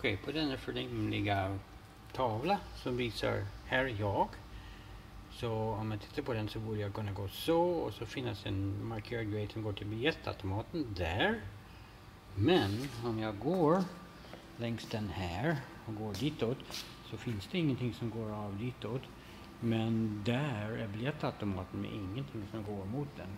Okej, på denna förnämliga tavla som visar här är jag. Så om man tittar på den så borde jag kunna gå så och så finns en markerad grej som går till biljettautomaten där. Men om jag går längs den här och går ditåt så finns det ingenting som går av ditåt. Men där är biljettautomaten med ingenting som går mot den.